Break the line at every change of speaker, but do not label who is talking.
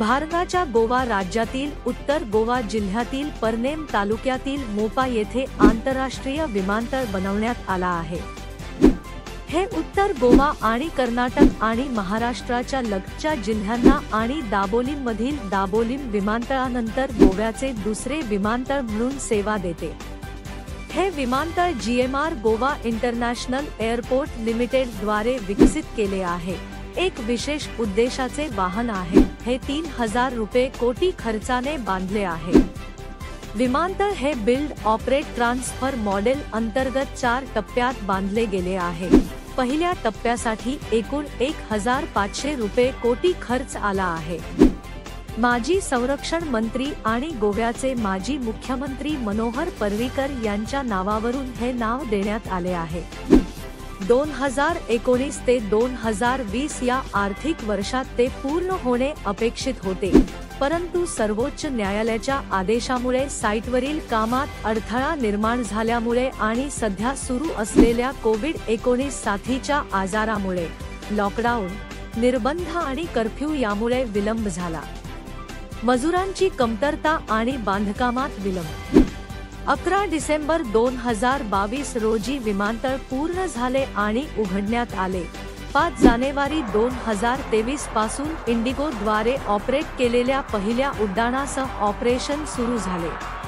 भारताच्या गोवा राज्यातील उत्तर गोवा जिल्ह्यातील परनेम तालुक्यातील मोपा येथे आंतरराष्ट्रीय विमानतळ बनवण्यात आला आहे. हे उत्तर गोवा आणि कर्नाटक आणि महाराष्ट्राच्या लगतच्या जिल्ह्यांना आणि दाबोलीमधील दाबोलीम विमानतळानंतर गोव्याचे दुसरे विमानतळ म्हणून सेवा देते. हे विमानतळ जीएमआर गोवा इंटरनॅशनल एअरपोर्ट लिमिटेडद्वारे विकसित केले आहे. एक विशेष उद्देशाचे वाहन आहे. हे तीन हजार रुपये कोटी खर्चाने बांधले आहे. विमानतळ हे बिल्ड ऑपरेट ट्रान्सफर मॉडेल अंतर्गत चार टप्प्यात बांधले गेले आहे. पहिल्या टप्प्यासाठी एकूण एक हजार पाचशे रुपये कोटी खर्च आला आहे. माजी संरक्षण मंत्री आणि गोव्याचे माजी मुख्यमंत्री मनोहर पर्रीकर यांच्या नावावरून हे नाव देण्यात आले आहे. दोन हजार एकोणीस ते दोन हजार वीस या आर्थिक वर्षात ते पूर्ण होणे अपेक्षित होते. परंतु सर्वोच्च न्यायालयाच्या आदेशामुळे साईटवरील कामात अडथळा निर्माण झाल्यामुळे आणि सध्या सुरू असलेल्या कोविड एकोणीस साथीच्या आजारामुळे लॉकडाऊन निर्बंध आणि कर्फ्यू यामुळे विलंब झाला. मजुरांची कमतरता आणि बांधकामात विलंब अकरा डिसेंबर दोन हजार बावीस रोजी विमानतळ पूर्ण झाले आणि उघडण्यात आले. पाच जानेवारी दोन हजार तेवीसपासून इंडिगो द्वारे ऑपरेट केलेल्या पहिल्या उड्डाणासह ऑपरेशन सुरू झाले.